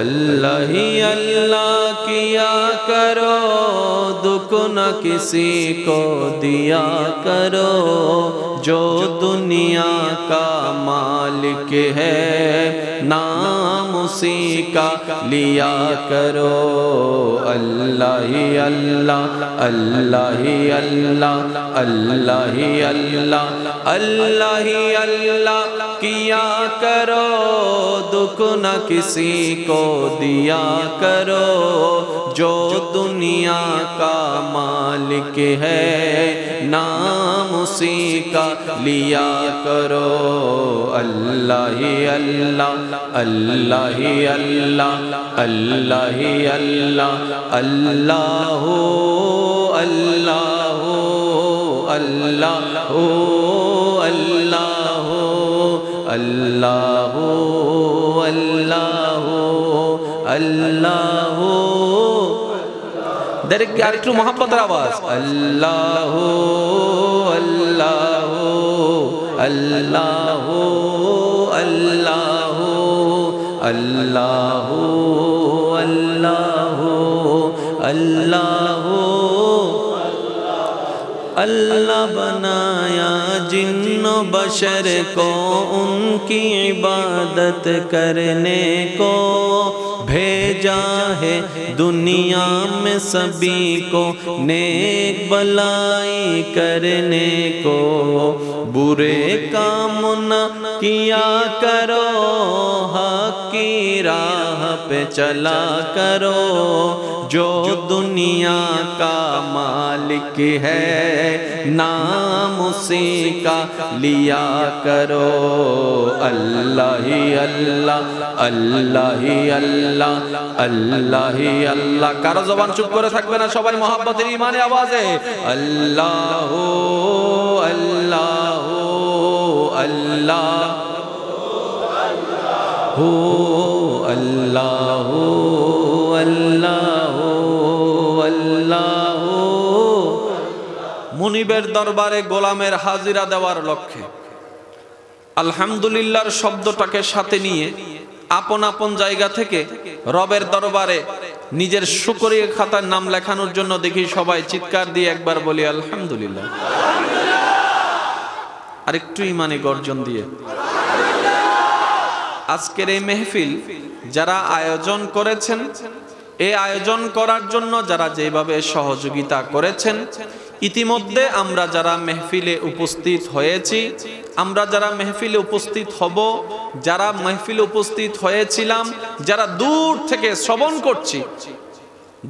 اللہ ہی اللہ کیا کرو، دکھ نہ کسی کو دیا کرو۔ جو دنیا کا مالک ہے، نام اسی کا لیا کرو۔ اللہ ہی اللہ اللہ ہی اللہ اللہ ہی اللہ اللہ ہی اللہ کیا کرو۔ دکھ نہ کسی کو دیا کرو۔ جو دنیا کا مالک ہے، نام اسی کا لیا کرو۔ اللہ ہی اللہ اللہ اللہ ہی اللہ اللہ ہی اللہ اللہ اللہ اللہ اللہ اللہ اللہ اللہ دیرک کیا رکھتے ہیں محبت آواز اللہ اللہ اللہ اللہ اللہ ہو اللہ ہو اللہ اللہ بنایا جن و بشر کو، ان کی عبادت کرنے کو، بھیجا ہے دنیا میں سبھی کو، نیک بلائی کرنے کو۔ برے کام نہ کیا کرو۔ راہ پہ چلا کرو، جو دنیا کا مالک ہے، نام اسی کا لیا کرو۔ اللہ ہی اللہ اللہ ہی اللہ اللہ ہی اللہ۔ کارو زبان چھپ کرے تھکبے بینا سبحان محبت، ایمان، آواز۔ ہے اللہ ہو اللہ ہو، اللہ হো আল্লাহ আল্লাহ আল্লাহ। মুনিবের দরবারে গোলামের হাজিরা দেওয়ার লক্ষ্যে। আলহামদুলিল্লাহর শব্দটাকে সাথে নিয়ে আপন আপন জায়গা থেকে রবের দরবারে নিজের শুকরিয়া খাতার নাম লেখানোর জন্য দেখি সবাই চিৎকার দিয়ে একবার বলি, আলহামদুলিল্লাহ। আর আরেকটু ইমানে গর্জন দিয়ে। আজকের এই মেহফিল যারা আয়োজন করেছেন এই আয়োজন করার জন্য যারা যেভাবে সহযোগিতা করেছেন, ইতিমধ্যে আমরা যারা মেহফিলে উপস্থিত হয়েছি, আমরা যারা মেহফিলে উপস্থিত হব, যারা মেহফিলে উপস্থিত হয়েছিলাম, যারা দূর থেকে শ্রবণ করছি,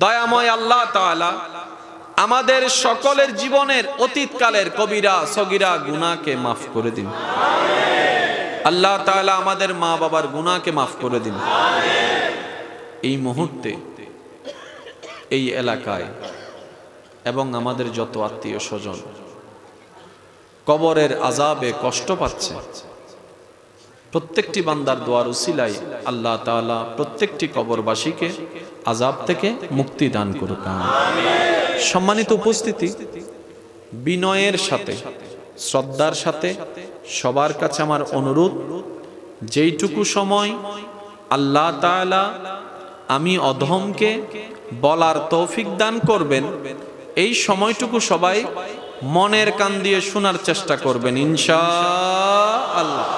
দয়াময় আল্লাহ তাআলা আমাদের সকলের জীবনের অতীতকালের কবিরা, সগিরা গুনাকে মাফ করে দিন। আল্লাহ তাআলা আমাদের মা বাবার গুণাকে মাফ করে দিন। এই মুহূর্তে, এই এলাকায় এবং আমাদের যত আত্মীয় স্বজন কবরের আজাবে কষ্ট পাচ্ছে, প্রত্যেকটি বান্দার দোয়ার উসিলাই আল্লাহ তাআলা প্রত্যেকটি কবরবাসীকে আজাব থেকে মুক্তি দান করুক সম্মানিত উপস্থিতি, বিনয়ের সাথে, শ্রদ্ধার সাথে সবার কাছে আমার অনুরোধ, যেইটুকু সময় আল্লাহ তাআলা আমি অধমকে বলার তৌফিক দান করবেন, এই সময়টুকু সবাই মনের কান দিয়ে শোনার চেষ্টা করবেন ইনশা আল্লাহ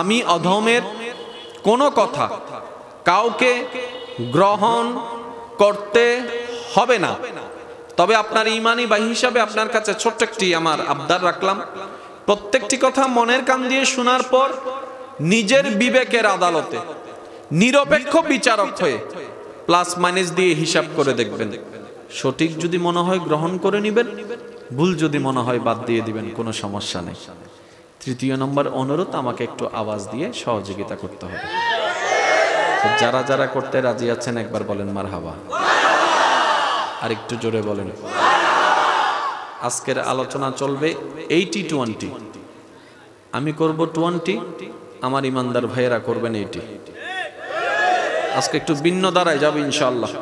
আমি অধমের কোনো কথা কাউকে গ্রহণ করতে হবে না। তবে আপনার ইমানি বা হিসাবে আপনার কাছে ছোট্ট একটি আমার আবদার রাখলাম। প্রত্যেকটি কথা মনের কান দিয়ে শোনার পর নিজের বিবেকের আদালতে, নিরপেক্ষ বিচারক হয়ে প্লাস মাইনাস দিয়ে হিসাব করে দেখবেন। সঠিক যদি মনে হয় গ্রহণ করে নেবেন, ভুল যদি মনে হয় বাদ দিয়ে দিবেন, কোনো সমস্যা নেই। তৃতীয় নম্বর অনুরোধ, আমাকে একটু আওয়াজ দিয়ে সহযোগিতা করতে হবে। যারা যারা করতে রাজি আছেন, একবার বলেন মার হাবা আর একটু জোরে বলেন। আজকের আলোচনা চলবে এইটি টোয়েন্টি। আমি করব টোয়েন্টি, আমার ইমানদার ভাইয়েরা করবেন এইটি। আজকে একটু ভিন্ন দ্বারায় যাবে ইনশাল্লাহ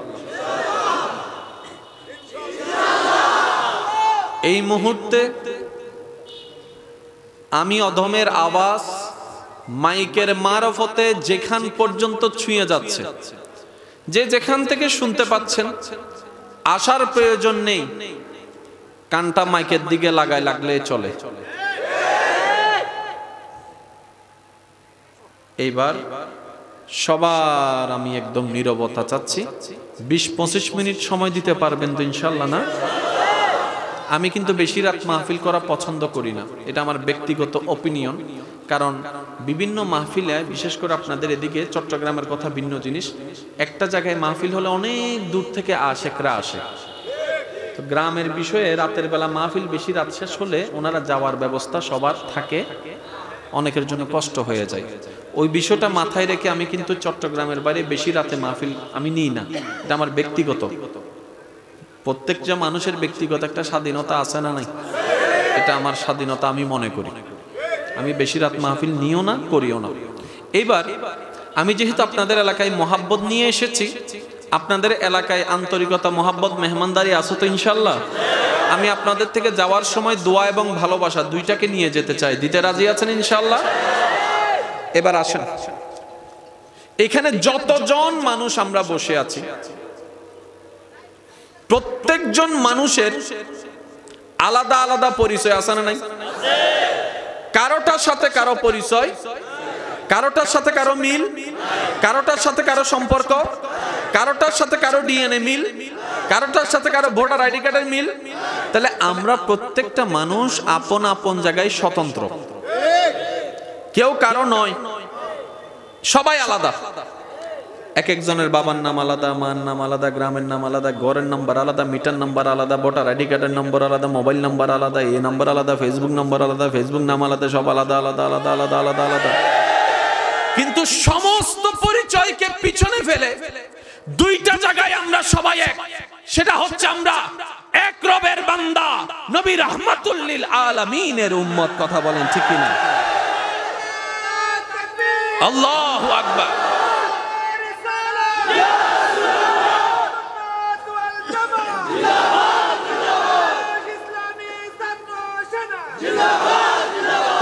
এই মুহূর্তে আমি অধমের আওয়াজ, মাইকের মারফতে যেখান পর্যন্ত ছুঁয়ে যাচ্ছে। যে যেখান থেকে শুনতে পাচ্ছেন, আসার প্রয়োজন নেই। কানটা মাইকের দিকে লাগায় লাগলে চলে। এইবার সবার আমি একদম নীরবতা চাচ্ছি। বিশ পঁচিশ মিনিট সময় দিতে পারবেন তো ইনশাল্লাহ না? আমি কিন্তু বেশি রাত মাহফিল করা পছন্দ করি না। এটা আমার ব্যক্তিগত অপিনিয়ন কারণ বিভিন্ন মাহফিলে, বিশেষ করে আপনাদের এদিকে চট্টগ্রামের কথা ভিন্ন জিনিস। একটা জায়গায় মাহফিল হলে অনেক দূর থেকে আশেকরা আসে। তো গ্রামের বিষয়ে রাতের বেলা মাহফিল বেশি রাত শেষ হলে ওনারা যাওয়ার ব্যবস্থা সবার থাকে। অনেকের জন্য কষ্ট হয়ে যায়। ওই বিষয়টা মাথায় রেখে আমি কিন্তু চট্টগ্রামের বাইরে বেশি রাতে মাহফিল আমি নিই না। এটা আমার ব্যক্তিগত। প্রত্যেকটা মানুষের ব্যক্তিগত একটা স্বাধীনতা আছে না নাই? এটা আমার স্বাধীনতা আমি মনে করি। আমি বেশি রাত মাহফিল নিও না, করিও না। এইবার আমি যেহেতু আপনাদের এলাকায় মহাব্বত নিয়ে এসেছি আপনাদের এলাকায় আন্তরিকতা, মহাব্বত, মেহমানদারি আছো তো ইনশাল্লাহ আমি আপনাদের থেকে যাওয়ার সময় দোয়া এবং ভালোবাসা দুইটাকে নিয়ে যেতে চাই। দিতে রাজি আছেন ইনশাল্লাহ এবার আসেন। এখানে যতজন মানুষ আমরা বসে আছি, প্রত্যেকজন মানুষের আলাদা আলাদা পরিচয় আছে না নাই? কারোটার সাথে কারও পরিচয় কারোটার সাথে কারও মিল, কারোটার সাথে কারও সম্পর্ক, কারোটার সাথে কারও ডিএনএ মিল, কারোটার সাথে কারও ভোটার আইডি কার্ডের মিল। তাহলে আমরা প্রত্যেকটা মানুষ আপন আপন জায়গায় স্বতন্ত্র। কেউ কারও নয়, সবাই আলাদা। এক একজনের বাবার নাম আলাদা, মার নাম আলাদা, গ্রামের নাম আলাদা, ঘরের নাম্বার আলাদা, মিটার নাম্বার আলাদা, ভোটার আইডি কার্ডের নম্বর আলাদা, মোবাইল নাম্বার আলাদা, এ নাম্বার আলাদা, ফেসবুক নাম্বার আলাদা, ফেসবুক নাম আলাদা, সব আলাদা আলাদা আলাদা আলাদা আলাদা আলাদা। কিন্তু সমস্ত পরিচয়কে পিছনে ফেলে দুইটা জায়গায় আমরা সবাই এক। সেটা হচ্ছে আমরা এক রবের বান্দা, নবী রহমাতুল্লিল আলামিনের উম্মত, কথা বলেন ঠিক কিনা? আল্লাহু আকবার।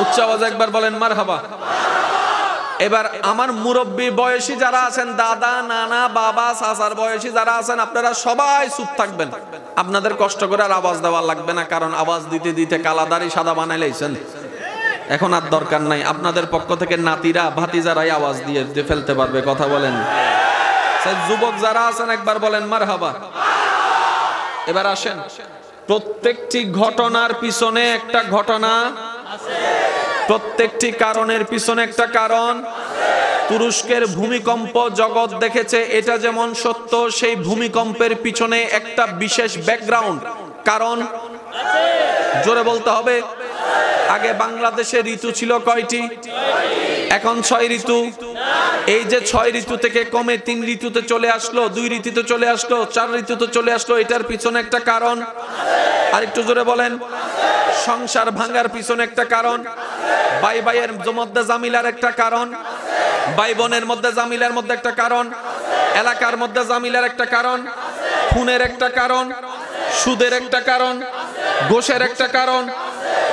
উচ্চ আওয়াজ একবার বলেন মার হাবা এবার আমার মুরব্বী বয়সী যারা আছেন, দাদা, নানা, বাবা সাসার বয়সী যারা আছেন, আপনারা সবাই চুপ থাকবেন। আপনাদের কষ্ট করে আর আওয়াজ দেওয়া লাগবে না, কারণ আওয়াজ দিতে দিতে কালাদারি সাদা বানাই লাইছেন। এখন আর দরকার নাই। আপনাদের পক্ষ থেকে নাতিরা, ভাতিজারাই আওয়াজ দিয়ে ফেলতে পারবে, কথা বলেন। যুবক যারা আছেন, একবার বলেন মার হাবা এবার আসেন। প্রত্যেকটি ঘটনার পিছনে একটা ঘটনা প্রত্যেকটি কারণের পিছনে একটা কারণ। তুরস্কের ভূমিকম্প জগৎ দেখেছে, এটা যেমন সত্য, সেই ভূমিকম্পের পিছনে একটা বিশেষ ব্যাকগ্রাউন্ড কারণ, জোরে বলতে হবে আগে বাংলাদেশে ঋতু ছিল কয়টি? এখন ছয় ঋতু। এই যে ছয় ঋতু থেকে কমে তিন ঋতুতে চলে আসলো, দুই ঋতুতে চলে আসলো, চার ঋতুতে চলে আসলো, এটার পিছনে একটা কারণ। আর একটু জোরে বলেন। সংসার ভাঙার পিছনে একটা কারণ। ভাই ভাইয়ের মধ্যে জামিলার একটা কারণ। ভাই বোনের মধ্যে জামিলার মধ্যে একটা কারণ। এলাকার মধ্যে জামিলার একটা কারণ। খুনের একটা কারণ। সুদের একটা কারণ। ঘোষের একটা কারণ।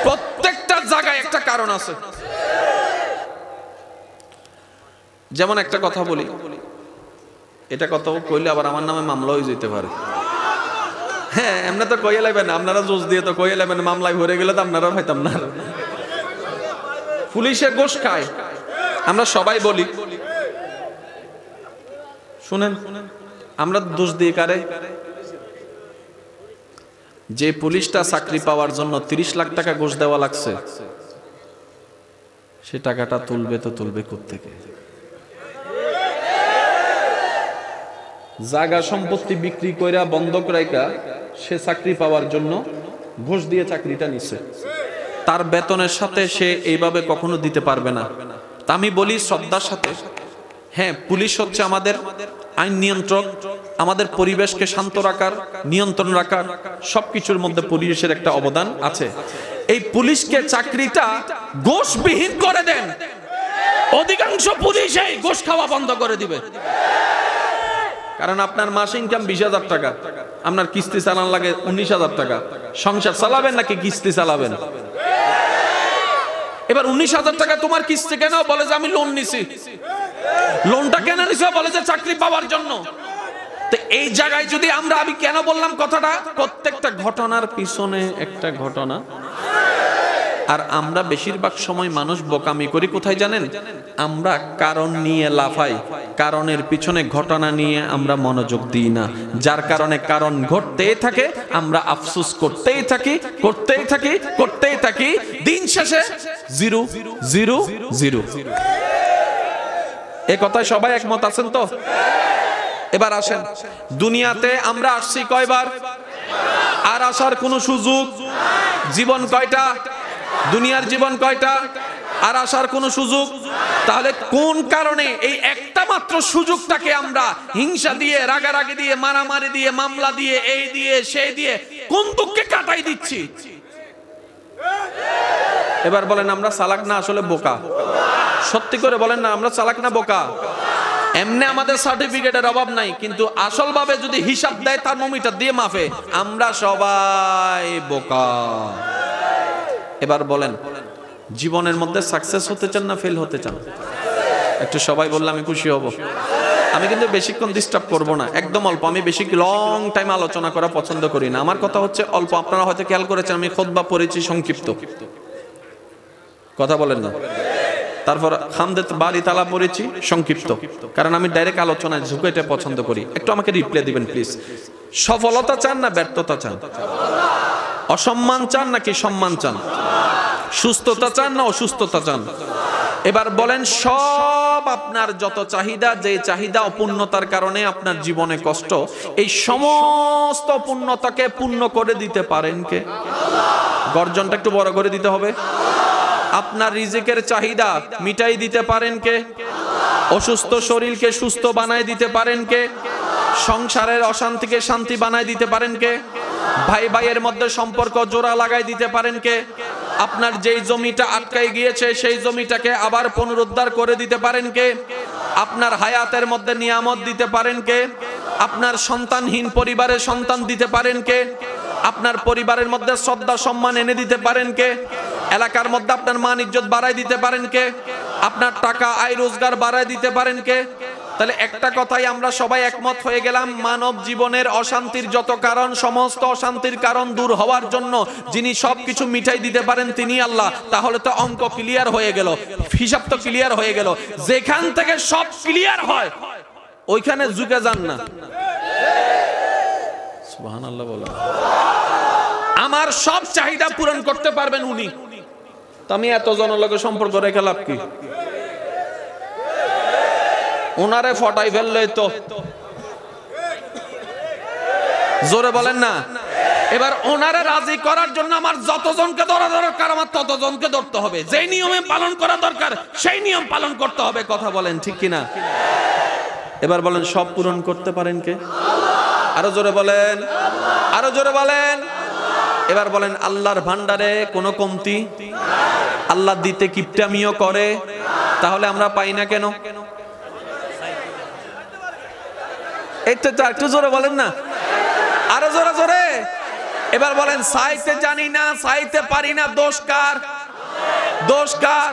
প্রত্যেকটা জায়গায় একটা কারণ আছে। যেমন একটা কথা বলি। এটা কথা কইলে আবার আমার নামে মামলা হয়ে যেতে পারে। হ্যাঁ এমনি তো কইয়ে লাইবেন আপনারা জোশ দিয়ে তো কইয়ে লাইবেন, মামলায় ভরে গেলে তো আপনারা পাইতাম না। পুলিশে গোশ খায়। আমরা সবাই বলি। শুনেন, আমরা দোষ দিয়ে কারে? যে পুলিশটা চাকরি পাওয়ার জন্য তিরিশ লাখ টাকা ঘুষ দেওয়া লাগছে, সে টাকাটা তুলবে তো তুলবে থেকে জায়গা সম্পত্তি বিক্রি কইরা বন্ধক রাইকা সে চাকরি পাওয়ার জন্য ঘুষ দিয়ে চাকরিটা নিছে। তার বেতনের সাথে সে এইভাবে কখনো দিতে পারবে না। তা আমি বলি শ্রদ্ধার সাথে হ্যাঁ পুলিশ হচ্ছে আমাদের আইন নিয়ন্ত্রক, আমাদের পরিবেশকে শান্ত রাখার, নিয়ন্ত্রণ রাখার, সবকিছুর মধ্যে পুলিশের একটা অবদান আছে। এই পুলিশকে চাকরিটা গোষবিহীন করে দেন। অধিকাংশ পুলিশ এই গোশ খাওয়া বন্ধ করে দিবে। কারণ আপনার মাসে ইনকাম বিশ হাজার টাকা, আপনার কিস্তি চালান লাগে উনিশ হাজার টাকা। সংসার চালাবেন নাকি কিস্তি চালাবেন? এবার উনিশ হাজার টাকা তোমার কিস্তি কেন? বলে যে আমি লোন নিছি। লোনটা কেন নিছে বলে যে চাকরি পাওয়ার জন্য। এই জায়গায় যদি আমরা, আমি কেন বললাম কথাটা? প্রত্যেকটা ঘটনার পিছনে একটা ঘটনা। আর আমরা বেশিরভাগ সময় মানুষ বোকামি করি, কোথায় জানেন? আমরা কারণ নিয়ে লাফাই। কারণের পিছনে ঘটনা নিয়ে আমরা মনোযোগ দিই না। যার কারণে কারণ ঘটতেই থাকে, আমরা আফসুস করতেই থাকি করতেই থাকি করতেই থাকি। দিন শেষে জিরো জিরো জিরো। এ কথায় সবাই একমত আছেন তো? এবার আসেন। দুনিয়াতে আমরা আসছি কয়বার? আর আসার কোনো সুযোগ? জীবন কয়টা? দুনিয়ার জীবন কয়টা? আর আসার কোনো সুযোগ? তাহলে কোন কারণে এই একটা মাত্র সুযোগটাকে আমরা হিংসা দিয়ে, রাগারাগি দিয়ে, মারামারি দিয়ে, মামলা দিয়ে, এই দিয়ে সেই দিয়ে, কোন দুঃখে কাটাই দিচ্ছি? এবার বলেন, আমরা চালাক না আসলে বোকা? সত্যি করে বলেন না, আমরা চালাক না বোকা। এমনি আমাদের সার্টিফিকেটের অভাব নাই, কিন্তু আসলভাবে যদি হিসাব দেয় তার মমিটার দিয়ে মাফে। আমরা সবাই বোকা। এবার বলেন, জীবনের মধ্যে সাকসেস হতে চান না ফেল হতে চান? একটু সবাই বললে আমি খুশি হব। আমি কিন্তু বেশিক্ষণ ডিস্টার্ব করব না, একদম অল্প। আমি বেশি লং টাইম আলোচনা করা পছন্দ করি না। আমার কথা হচ্ছে অল্প। আপনারা হয়তো খেয়াল করেছেন, আমি খোদ বা পড়েছি সংক্ষিপ্ত। কথা বলেন না। তারপর হামদে বাড়ি তালা পড়েছি, সংক্ষিপ্ত। কারণ আমি ডাইরেক্ট আলোচনায় ঝুঁকে এটা পছন্দ করি। একটু আমাকে রিপ্লাই দিবেন প্লিজ সফলতা চান না ব্যর্থতা চান? অসম্মান চান নাকি সম্মান চান? সুস্থতা চান না অসুস্থতা চান? এবার বলেন, সব আপনার যত চাহিদা, যে চাহিদা অপূর্ণতার কারণে আপনার জীবনে কষ্ট, এই সমস্ত অপূর্ণতাকে পূর্ণ করে দিতে পারেন কে? গর্জনটা একটু বড় করে দিতে হবে। আপনার রিজিকের চাহিদা মিটাই দিতে পারেন কে? অসুস্থ শরীরকে সুস্থ বানায় দিতে পারেন কে? সংসারের অশান্তিকে শান্তি বানায় দিতে পারেন কে? ভাই ভাইয়ের মধ্যে সম্পর্ক জোড়া লাগাই দিতে পারেন কে? আপনার যেই জমিটা আটকাই গিয়েছে, সেই জমিটাকে আবার পুনরুদ্ধার করে দিতে পারেন কে? আপনার হায়াতের মধ্যে নিয়ামত দিতে পারেন কে? আপনার সন্তানহীন পরিবারে সন্তান দিতে পারেন কে? আপনার পরিবারের মধ্যে শ্রদ্ধা সম্মান এনে দিতে পারেন কে? এলাকার মধ্যে আপনার মান ইজ্জত বাড়াই দিতে পারেন কে? আপনার টাকা আয় রোজগার বাড়াই দিতে পারেন কে? তাহলে একটা কথাই আমরা সবাই একমত হয়ে গেলাম, মানব জীবনের অশান্তির যত কারণ, সমস্ত অশান্তির কারণ দূর হওয়ার জন্য যিনি সবকিছু মিঠাই দিতে পারেন তিনি আল্লাহ। তাহলে তো অঙ্ক ক্লিয়ার হয়ে গেল, হিসাব তো ক্লিয়ার হয়ে গেল। যেখান থেকে সব ক্লিয়ার হয়, ওইখানে ঝুঁকে যান না। আমার সব চাহিদা পূরণ করতে পারবেন উনি। তো আমি এত জনলোকে সম্পর্ক রেখে লাভ কি? ওনারে ফটাই ফেললে তো। জোরে বলেন না। এবার ওনারে রাজি করার জন্য আমার যতজনকে ধরা দরকার, আমার ততজনকে ধরতে হবে। যেই নিয়মে পালন করা দরকার, সেই নিয়ম পালন করতে হবে, কথা বলেন ঠিক কিনা? এবার বলেন, সব পূরণ করতে পারেন কে? আরও জোরে বলেন, আরও জোরে বলেন। এবার বলেন, আল্লাহর ভান্ডারে কোনো কমতি? আল্লাহ দিতে কিপটামিও করে। তাহলে আমরা পাই না কেন? একটু একটু জোরে বলেন না। আরও জোরে জোরে। এবার বলেন, সাইতে জানি না, সাইতে পারি না, দোষ কার? দোষ কার?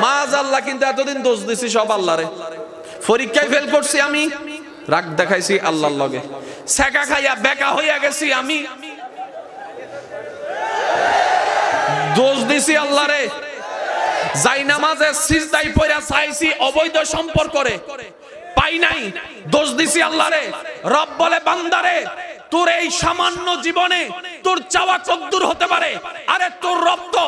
মাজ আল্লাহ কিন্তু এতদিন দোষ দিছি সব আল্লাহরে। পরীক্ষায় ফেল করছি আমি। রাগ দেখাইছি আল্লাহর লগে। সেকা খাইয়া বেকা হইয়া গেছি আমি। দোষ দিছি আল্লাহরে। যাই নামাজে সিজদাই পয়রা চাইছি অবৈধ সম্পর্করে। পাই নাই, দোষ দিছি আল্লাহরে। রব বলে, বান্দারে, তোর এই সামান্য জীবনে তোর চাওয়া কদ্দুর হতে পারে। আরে তোর রব তো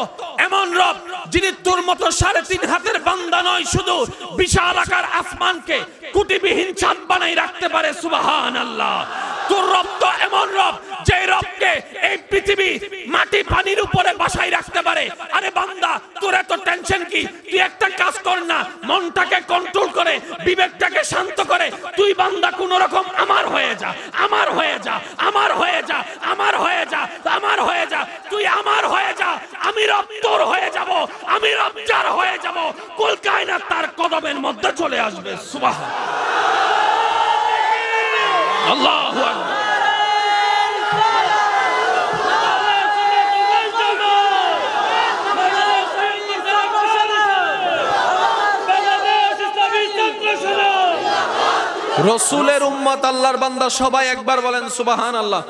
এমন রব যিনি তোর মতো সাড়ে তিন হাতের বান্দা নয়, শুধু বিশাল আকার আসমানকে কুটিবিহীন চাঁদ বানাই রাখতে পারে সুবাহান আল্লাহ তোর রব তো এমন রব যে রবকে এই পৃথিবী মাটি পানির উপরে বাসায় রাখতে পারে। আরে বান্দা, তোর এত টেনশন কি? তুই একটা কাজ কর না, মনটাকে কন্ট্রোল করে, বিবেকটাকে শান্ত করে। তুই বান্দা, কোন রকম আমার হয়ে যা, আমার হয়ে যা, আমার হয়ে যা, আমার হয়ে যা, আমার হয়ে যা। তুই আমার হয়ে যা, আমি রব তোর হয়ে যাব, আমি রব যার হয়ে যাব। কুল কায়নাত তার কদমের মধ্যে চলে আসবে সুবাহ আল্লাহু রসুলের উম্মত আল্লাহর বান্দা সবাই একবার বলেন সুবাহান আল্লাহ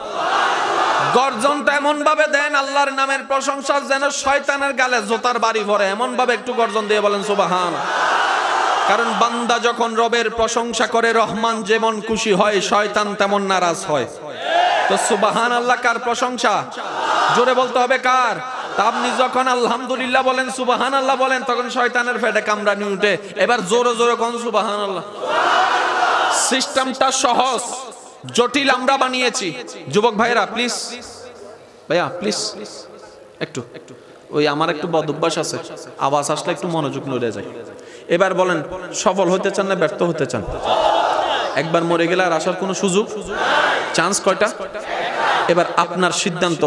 গর্জনটা এমন ভাবে দেন, আল্লাহর নামের প্রশংসা যেন শয়তানের গালে জোতার বাড়ি ভরে। এমন ভাবে একটু গর্জন দিয়ে বলেন সুবাহান কারণ বান্দা যখন রবের প্রশংসা করে, রহমান যেমন খুশি হয়, শয়তান তেমন নারাজ হয়। তো সুবাহান আল্লাহ কার প্রশংসা? জোরে বলতে হবে কার? আপনি যখন আলহামদুলিল্লাহ বলেন সুবাহান আল্লাহ বলেন, তখন শয়তানের ফেটে নিয়ে উঠে। এবার জোরে জোরে কোন সুবাহান আল্লাহ সিস্টেমটা সহজ, জটিল আমরা বানিয়েছি। যুবক ভাইরা প্লিজ ভাইয়া প্লিজ একটু। ওই আমার একটু বদ অভ্যাস আছে। আওয়াজ আসলে একটু মনোযোগ নড়ে যায়। এবার বলেন, সফল হতে চান না ব্যর্থ হতে চান? একবার মরে গেলে আর আসার কোনো সুযোগ? চান্স কয়টা? এবার আপনার সিদ্ধান্ত,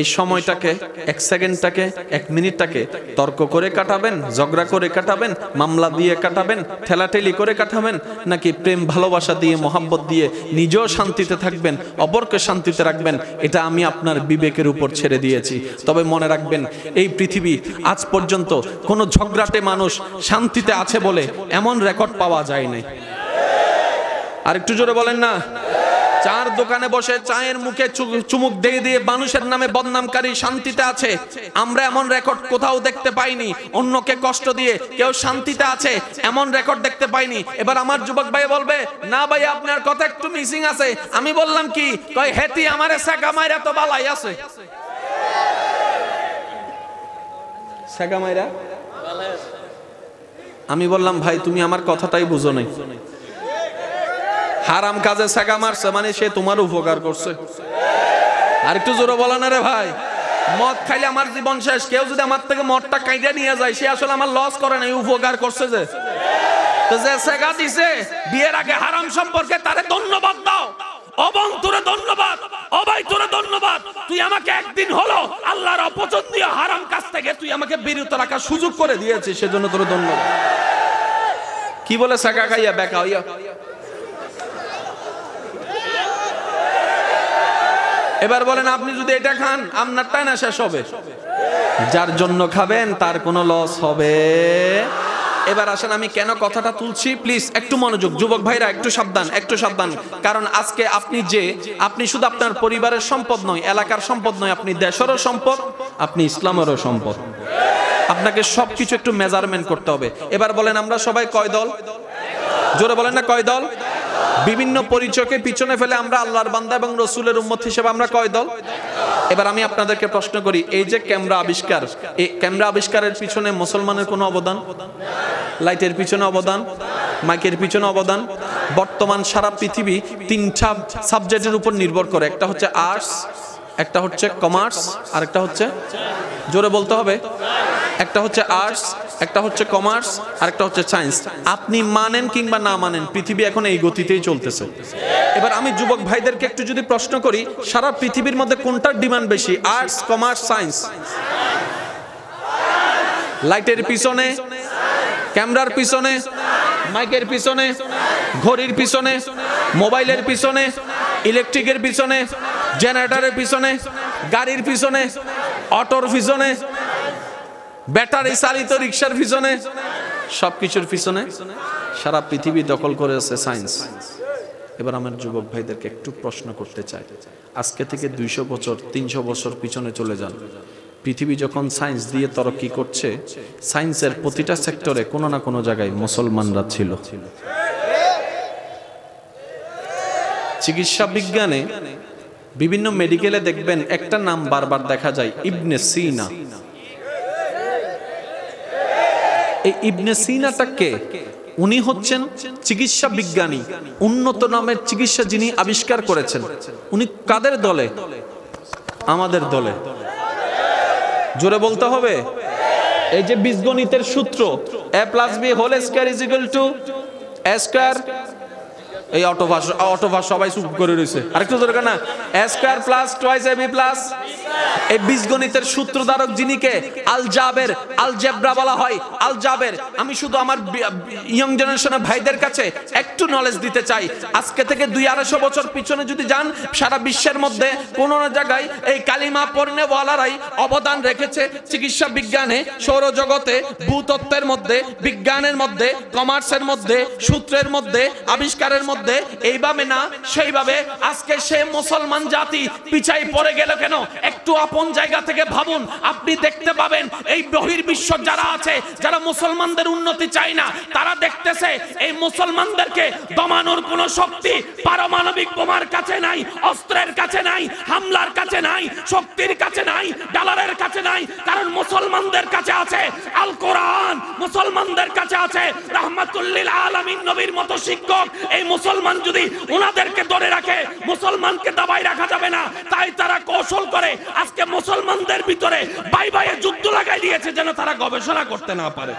এই সময়টাকে, এক সেকেন্ডটাকে, এক মিনিটটাকে তর্ক করে কাটাবেন, ঝগড়া করে কাটাবেন, মামলা দিয়ে কাটাবেন, ঠেলাঠেলি করে কাটাবেন, নাকি প্রেম, ভালোবাসা দিয়ে, মোহাব্বত দিয়ে নিজেও শান্তিতে থাকবেন, অপরকে শান্তিতে রাখবেন, এটা আমি আপনার বিবেকের উপর ছেড়ে দিয়েছি। তবে মনে রাখবেন, এই পৃথিবী আজ পর্যন্ত কোনো ঝগড়াটে মানুষ শান্তিতে আছে বলে এমন রেকর্ড পাওয়া যায় নাই। আর একটু জোরে বলেন না? চার দোকানে বসে চায়ের মুখে চুমুক দিয়ে দিয়ে মানুষের নামে বদনামকারী শান্তিতে আছে, আমরা এমন রেকর্ড কোথাও দেখতে পাইনি। অন্যকে কষ্ট দিয়ে কেউ শান্তিতে আছে, এমন রেকর্ড দেখতে পাইনি। এবার আমার যুবক ভাই বলবে, না ভাই, আপনার কথা একটু মিসিং আছে। আমি বললাম কি, কয়, হেতি আমারে সেকা মাইরা তো বালাই আছে। সেকা মাইরা? আমি বললাম, ভাই, তুমি আমার কথাটাই বুঝো নাই। হারাম কাজে সেগা মারছে মানে সে তোমার উপকার করছে। আর একটু জোরে বলা না রে ভাই? মদ খাইলে আমার জীবন শেষ। কেউ যদি আমার থেকে মদটা কাইটা নিয়ে যায়, সে আসলে আমার লস করে না উপকার করছে যে। তো যে সেগা দিছে, বিয়ের আগে হারাম সম্পর্কে তারে ধন্যবাদ দাও। অবং তোরে ধন্যবাদ, অবাই তোরে ধন্যবাদ। তুই আমাকে একদিন হলো আল্লাহর অপছন্দীয় হারাম কাজ থেকে তুই আমাকে বিরত রাখার সুযোগ করে দিয়েছিস, সেজন্য তোরে ধন্যবাদ। কি বলে সেগা খাইয়া, বেকা হইয়া? এবার বলেন, আপনি যদি এটা খান আপনারটাই না শেষ হবে। যার জন্য খাবেন, তার কোনো লস হবে। এবার আসেন, আমি কেন কথাটা তুলছি? প্লিজ একটু মনোযোগ। যুবক ভাইরা, একটু সাবধান একটু সাবধান। কারণ আজকে আপনি যে, আপনি শুধু আপনার পরিবারের সম্পদ নয়, এলাকার সম্পদ নয়, আপনি দেশেরও সম্পদ, আপনি ইসলামেরও সম্পদ। আপনাকে সবকিছু একটু মেজারমেন্ট করতে হবে। এবার বলেন, আমরা সবাই কয় দল? জোরে বলেন না, কয় দল? বিভিন্ন পরিচয়কে পিছনে ফেলে আমরা আল্লাহর বান্দা এবং রসুলের উম্মত হিসেবে আমরা কয় দল? এবার আমি আপনাদেরকে প্রশ্ন করি, এই যে ক্যামেরা আবিষ্কার, এই ক্যামেরা আবিষ্কারের পিছনে মুসলমানের কোনো অবদান? লাইটের পিছনে অবদান? মাইকের পিছনে অবদান? বর্তমান সারা পৃথিবী তিনটা সাবজেক্টের উপর নির্ভর করে, একটা হচ্ছে আর্টস, একটা হচ্ছে কমার্স আর একটা হচ্ছে জোরে বলতে হবে। একটা হচ্ছে আর্টস একটা হচ্ছে কমার্স আর একটা হচ্ছে সায়েন্স আপনি মানেন কিংবা না মানেন, পৃথিবী এখন এই গতিতেই চলতেছে। এবার আমি যুবক ভাইদেরকে একটু যদি প্রশ্ন করি, সারা পৃথিবীর মধ্যে কোনটার ডিমান্ড বেশি আর্টস কমার্স সায়েন্স লাইটের পিছনে ক্যামেরার পিছনে মাইকের পিছনে, ঘড়ির পিছনে মোবাইলের পিছনে ইলেকট্রিকের পিছনে জেনারেটরের পিছনে, গাড়ির পিছনে অটোর পিছনে ব্যাটারি চালিত রিক্সার পিছনে, সবকিছুর পিছনে, সারা পৃথিবী দখল করে আছে সায়েন্স এবার আমার যুবক ভাইদেরকে একটু প্রশ্ন করতে চাই। আজকে থেকে দুইশো বছর, তিনশো বছর পিছনে চলে যান। পৃথিবী যখন সায়েন্স দিয়ে তরক্কি করছে সায়েন্সের প্রতিটা সেক্টরে কোনো না কোনো জায়গায় মুসলমানরা ছিল। চিকিৎসা বিজ্ঞানে বিভিন্ন মেডিকেলে দেখবেন একটা নাম বারবার দেখা যায়, ইবনে সিনা। এই ইবনে সিনাটা কে? উনি হচ্ছেন চিকিৎসা বিজ্ঞানী, উন্নত নামের চিকিৎসা যিনি আবিষ্কার করেছেন। উনি কাদের দলে? আমাদের দলে। জোরে বলতে হবে। এই যে বীজগণিতের সূত্র, A plus B whole square is equal to A square. এই অটোভাস অটোভাস সবাই চুপ করে রয়েছে। আরেকটু দরকার না। A square plus twice A B plus এই বীজগণিতের সূত্রধারক যিনিকে আল জাবের আল জেব্রা বলা হয় আল জাবের আমি শুধু আমার ইয়ং জেনারেশনের ভাইদের কাছে একটু নলেজ দিতে চাই। আজকে থেকে দুই আড়াইশো বছর পিছনে যদি যান, সারা বিশ্বের মধ্যে কোন জায়গায় এই কালিমা অবদান রেখেছে চিকিৎসা বিজ্ঞানে, সৌরজগতে, ভূতত্ত্বের মধ্যে, বিজ্ঞানের মধ্যে কমার্সের মধ্যে, সূত্রের মধ্যে, আবিষ্কারের মধ্যে, এইভাবে না, সেইভাবে আজকে সে মুসলমান জাতি পিছাই পড়ে গেল কেন? একটু আপন জায়গা থেকে ভাবুন, আপনি দেখতে পাবেন এই বহির্বিশ্ব যারা আছে, যারা মুসলমানদের উন্নতি চায় না, তারা দেখতেছে এই মুসলমানদেরকে দমানোর কোন শক্তি পারমাণবিক বোমার কাছে নাই, অস্ত্রের কাছে নাই, হামলার কাছে নাই, শক্তির কাছে নাই, ডলারের কাছে নাই, কারণ মুসলমানদের কাছে আছে আল কোরআন, মুসলমানদের কাছে আছে রাহমাতুল্লিল আলামিন নবীর মতো শিক্ষক। এই মুসলমান যদি ওনাদেরকে ধরে রাখে, মুসলমানকে দাবাই রাখা যাবে না, তাই তারা কৌশল করে আজকে মুসলমানদের ভিতরে বাই বাইয়ে যুদ্ধ লাগাই দিয়েছে যেন তারা গবেষণা করতে না পারে।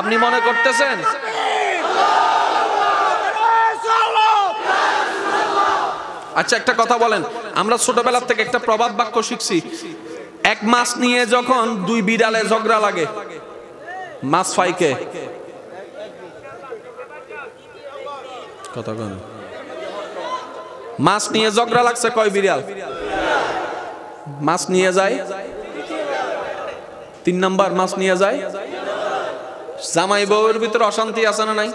আপনি মনে করতেছেন? আচ্ছা একটা কথা বলেন। আমরা ছোটবেলার থেকে একটা প্রবাদ বাক্য শিখছি। এক মাস নিয়ে যখন দুই বিড়ালে ঝগড়া লাগে, মাছ ফাইকে কথা মাছ নিয়ে ঝগড়া লাগছে কয় বিড়াল? মাছ নিয়ে যায়। তিন নাম্বার মাছ নিয়ে যায়। জামাই বউয়ের ভিতরে অশান্তি আছে না নাই?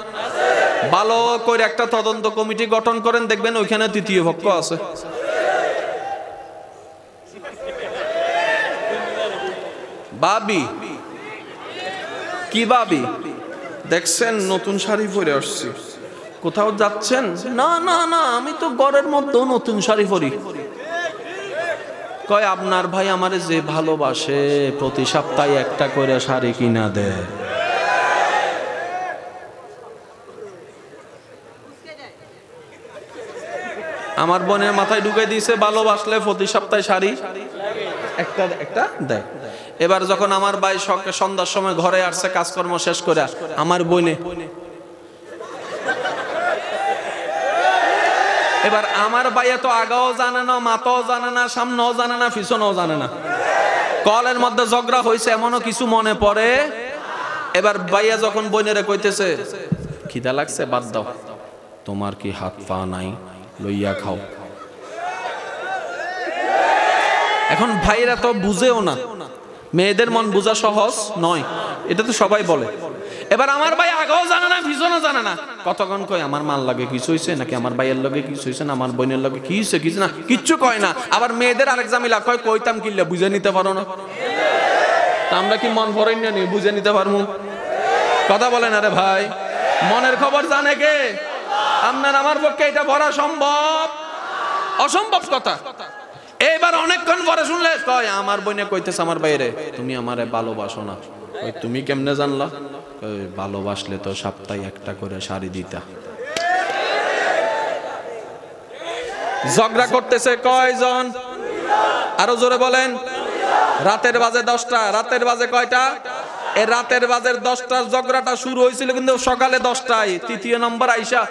ভালো করে একটা তদন্ত কমিটি গঠন করেন, দেখবেন ওইখানে তৃতীয় পক্ষ আছে। বাবি, কি বাবি? দেখছেন নতুন শাড়ি পরে আসছি। কোথাও যাচ্ছেন? না না না, আমি তো ঘরের মধ্যেও নতুন শাড়ি পরি। কয়, আপনার ভাই আমার যে ভালোবাসে, প্রতি সপ্তাহে একটা করে শাড়ি কিনা দেয় আমার বোনের মাথায় ঢুকে দিয়েছে, ভালোবাসলে প্রতি সপ্তাহে শাড়ি? একটা একটা দেয় এবার যখন আমার ভাই সন্ধ্যার সময় ঘরে আসছে, কাজকর্ম শেষ করে, আমার বোনে এবার আমার ভাইয়া তো আগাও জানে না মাথাও জানে না, সামনেও জানে না, পিছনেও জানে না। কলের মধ্যে ঝগড়া হয়েছে, এমনও কিছু মনে পড়ে? এবার ভাইয়া যখন বোনেরে কইতেছে, খিদা লাগছে, বাদ দাও। তোমার কি হাত পা নাই? লইয়া খাও। এখন ভাইরা তো বুঝেও না। মেয়েদের মন বোঝা সহজ নয়, এটা তো সবাই বলে। এবার আমার আগেও জানে না। কতক্ষণ কয়, আমার মাল লাগে কিছু হয়েছে নাকি আমার ভাইয়ের লগে কিছু হয়েছে না, আমার বোনের লগে কি হয়েছে কিছু না, কিচ্ছু কয় না। আবার মেয়েদের আরেক জামিলা কয়, কইতাম কিনলে বুঝে নিতে পারো না? আমরা কি মন ভরাই না বুঝে নিতে পারব কথা বলেন আরে ভাই। মনের খবর জানে কে? আপনার আমার পক্ষে এটা ভরা সম্ভব। অসম্ভব কথা। এইবার অনেকক্ষণ পরে শুনলে, কয়, আমার বইনে কইতেছে আমার বাইরে তুমি আমারে ভালোবাসো না। তুমি কেমনে জানলা? ভালোবাসলে তো সপ্তাহে একটা করে শাড়ি দিতা। ঝগড়া করতেছে কয়জন? আরও জোরে বলেন। রাতের বাজে দশটা, রাতের বাজে কয়টা? রাতের বাজের দশটার ঝগড়াটা শুরু হয়েছিল কিন্তু সকালে দশটায়, তৃতীয় নম্বর আইসা।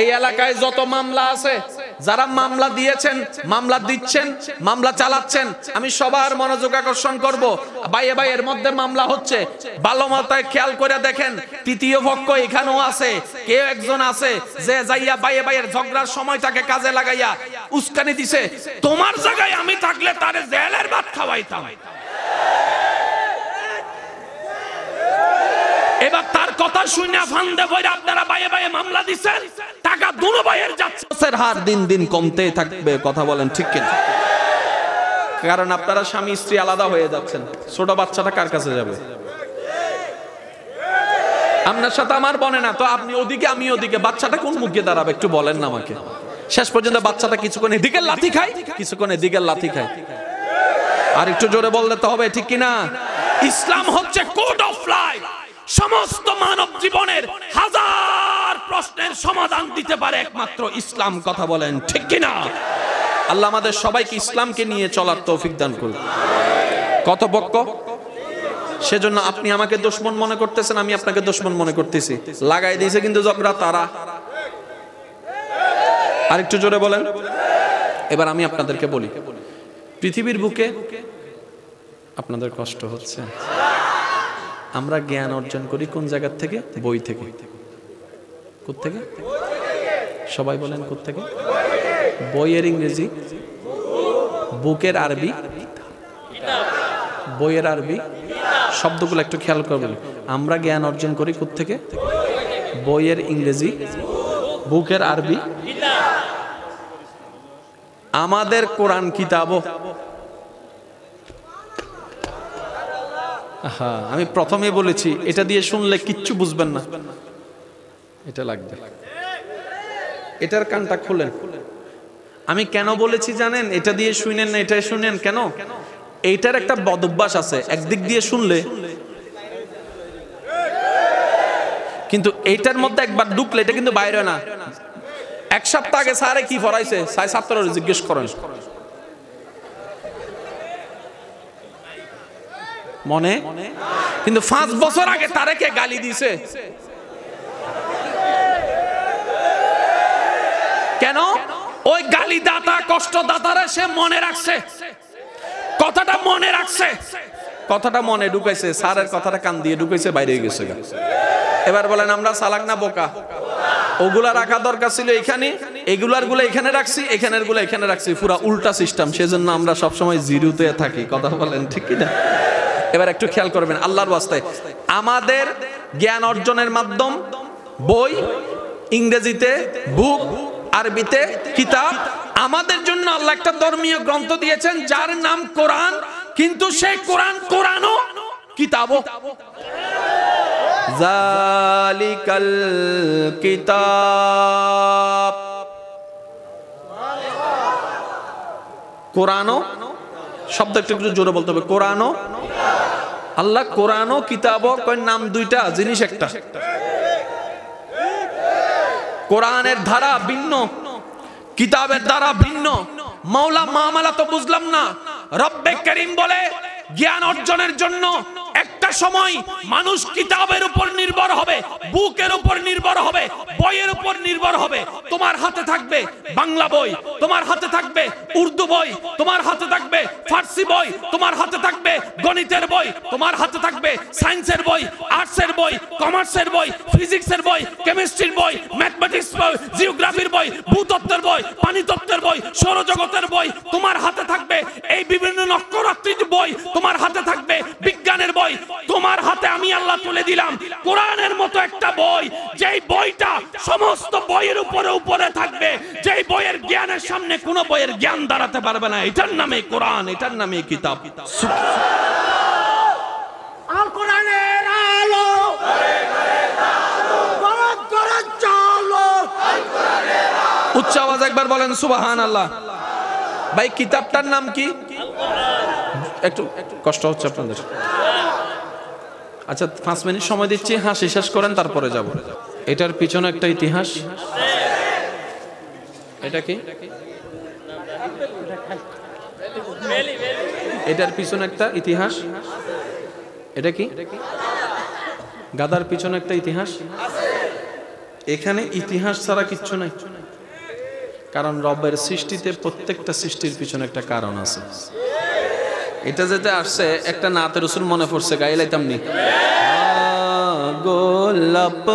এই এলাকায় যত মামলা আছে যারা মামলা দিয়েছেন, মামলা দিচ্ছেন, মামলা চালাচ্ছেন, আমি সবার মনোযোগ আকর্ষণ করব। বাইয়ে বাইয়ের মধ্যে মামলা হচ্ছে। ভালো মাথায় খেয়াল করে দেখেন, তৃতীয় পক্ষ এখানেও আছে, কেউ একজন আছে যে যাইয়া বাইয়ে বাইয়ের ঝগড়ার সময়টাকে কাজে লাগাইয়া উস্কানি দিছে, তোমার জায়গায় আমি থাকলে তারে জেলের ভাত খাওয়াইতাম। এবার কথা শুনে ফান্দে বইরে আপনারা বাইয়ে বাইয়ে মামলা দিচ্ছেন টাকা দুনো বাইয়ের যাচ্ছে। হার দিন দিন কমতে থাকবে, কথা বলেন ঠিক কিনা? কারণ আপনারা স্বামী স্ত্রী আলাদা হয়ে যাচ্ছেন। ছোট বাচ্চাটা কার কাছে যাবে? আপনার সাথে আমার বনে না, তো আপনি ওদিকে, আমি ওদিকে। বাচ্চাটা কোন মুখে দাঁড়াবে? একটু বলেন না আমাকে। শেষ পর্যন্ত বাচ্চাটা কিছুক্ষণ এদিকে লাথি খায়, কিছুক্ষণ এদিকে লাথি খায়। আর একটু জোরে বললে তো হবে, ঠিক কিনা? ইসলাম হচ্ছে কোড অফ লাইফ সমস্ত মানব জীবনের হাজার প্রশ্নের সমাধান দিতে পারে একমাত্র ইসলাম, কথা বলেন, ঠিক কিনা? আল্লাহ আমাদের সবাইকে ইসলামকে নিয়ে চলার তৌফিক দান করুন। কত পক্ষ সেজন্য আপনি আমাকে দুশ্মন মনে করতেছেন, আমি আপনাকে দুশ্মন মনে করতেছি। লাগাই দিয়েছে কিন্তু ঝগড়া তারা। আরেকটু জোরে বলেন। এবার আমি আপনাদেরকে বলি, পৃথিবীর বুকে আপনাদের কষ্ট হচ্ছে। আমরা জ্ঞান অর্জন করি কোন জায়গার থেকে? বই থেকে। থেকে সবাই বলেন থেকে বইয়ের ইংরেজি। বুকের আরবি। বইয়ের আরবি। শব্দগুলো একটু খেয়াল করবেন আমরা জ্ঞান অর্জন করি থেকে বইয়ের ইংরেজি। বুকের আরবি। আমাদের কোরআন কিতাবও। আমি প্রথমে বলেছি, এটা দিয়ে শুনলে কিচ্ছু বুঝবেন না। এটা লাগবে। এটার কানটা খুলেন। আমি কেন বলেছি জানেন? এটা দিয়ে শুনেন না এটা শুনেন কেন? এইটার একটা বদভ্যাস আছে, একদিক দিয়ে শুনলে। কিন্তু এইটার মধ্যে একবার ঢুকলে এটা কিন্তু বাইরে না। এক সপ্তাহ আগে স্যারে কি পড়াইছে? সাই ছাত্ররা জিজ্ঞেস করেন। মনে? কিন্তু পাঁচ বছর আগে তারেকে গালি দিছে কেন? ওই গালি দাতা কষ্ট দাতারা সে মনে রাখছে। কথাটা মনে রাখছে। কথাটা মনে ঢুকাইছে। স্যারের কথাটা কান দিয়ে ঢুকাইছে, বাইরে গেছে এবার বলেন, আমরা সালাক না বোকা? ওগুলা রাখা দরকার ছিল এখানে। এগুলারগুলো এখানে রাখছি, এখানেরগুলো এখানে রাখছি। পুরা উল্টা সিস্টেম সেজন্য আমরা সবসময় জিরোতে থাকি। কথা বলেন ঠিক কিনা? এবার একটু খেয়াল করবেন, আল্লাহর ওয়াস্তায়। আমাদের জ্ঞান অর্জনের মাধ্যম বই, ইংরেজিতে বুক আরবিতে কিতাব। আমাদের জন্য আল্লাহ একটা ধর্মীয় গ্রন্থ দিয়েছেন, যার নাম কোরআন, কিন্তু সেই কোরআন কোরআনও কিতাবও। জালিকাল কিতাব। কোরআনও শব্দ একটু একটু জোরে বলতে হবে। কোরআনও? আল্লাহ কোরআনও, কিতাবও, কয় নাম দুইটা, জিনিস একটা। কোরআনের ধারা ভিন্ন, কিতাবের ধারা ভিন্ন। মাওলা মামালা তো বুঝলাম না। রব্বে করিম বলে, জ্ঞান অর্জনের জন্য একটা সময় মানুষ কিতাবের উপর নির্ভর হবে, বুকের উপর নির্ভর হবে, বইয়ের উপর নির্ভর হবে। তোমার হাতে থাকবে বাংলা বই, তোমার হাতে থাকবে উর্দু বই, তোমার হাতে থাকবে ফার্সি বই, তোমার হাতে থাকবে গণিতের বই, তোমার হাতে থাকবে সায়েন্সের বই, আর্টসের বই, কমার্সের বই, ফিজিক্সের বই, কেমিস্ট্রির বই, ম্যাথমেটিক্স বই, জিওগ্রাফির বই, ভূতত্ত্বের বই, পানিতত্ত্বের বই, সৌরজগতের বই, তোমার হাতে থাকবে এই বিভিন্ন নক্ষরাত্রির বই, তোমার হাতে থাকবে বিজ্ঞানের বই তোমার হাতে আমি আল্লাহ তুলে দিলাম। কোরআনের মতো একটা বই যেই বইটা সমস্ত বইয়ের উপরে উপরে থাকবে যেই বইয়ের জ্ঞানের সামনে কোনো বইয়ের জ্ঞান দাঁড়াতে পারবে না। এটার নামে কোরআন এটার নামে কিতাব। আল কোরআনের আলো। উচ্চ আওয়াজ একবার বলেন সুবাহান আল্লাহ ভাই কিতাবটার নাম কি? একটু একটু কষ্ট হচ্ছে আপনাদের। আচ্ছা পাঁচ মিনিট সময় দিচ্ছি, হাসি শেষ করেন, তারপরে যাব। এটার পিছনে একটা ইতিহাস। এটা কি? এটার পিছনে একটা ইতিহাস। এটা কি? গাদার পিছনে একটা ইতিহাস। এখানে ইতিহাস ছাড়া কিচ্ছু নাই। কারণ রবের সৃষ্টিতে প্রত্যেকটা সৃষ্টির পিছনে একটা কারণ আছে। এটা যেটা আসছে একটা নাতের রসুল মনে পড়ছে গাইলাইতাম নি। গোলাপ